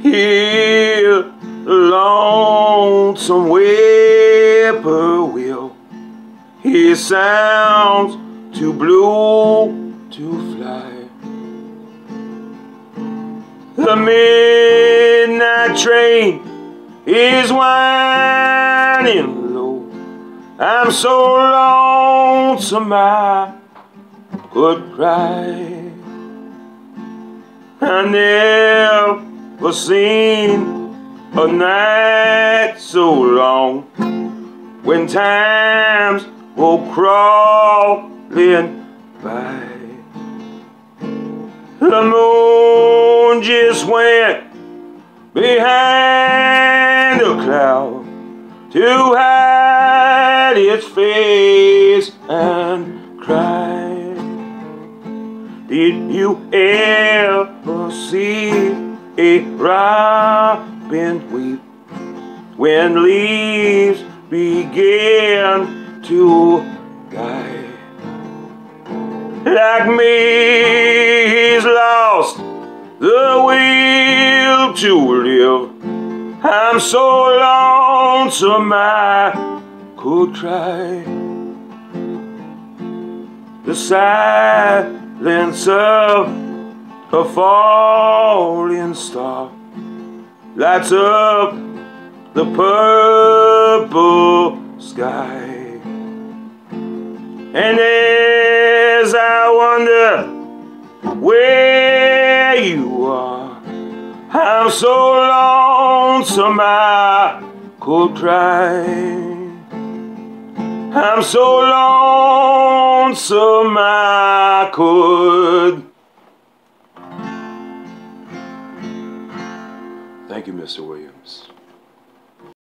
hear the lonesome whippoorwill. He sounds too blue to fly. The midnight train is whining low. I'm so lonesome I could cry. I never seen a night so long when times go crawling by. The moon just went behind a cloud to hide its face and cry. Did you ever see a robin weep when leaves begin to die? Like me, he's lost the will to live. I'm so lonesome I could cry. The silence of a falling star lights up the purple sky. And as I wonder where you are, I'm so lonesome I could cry. I'm so lonesome I could. Thank you, Mr. Williams.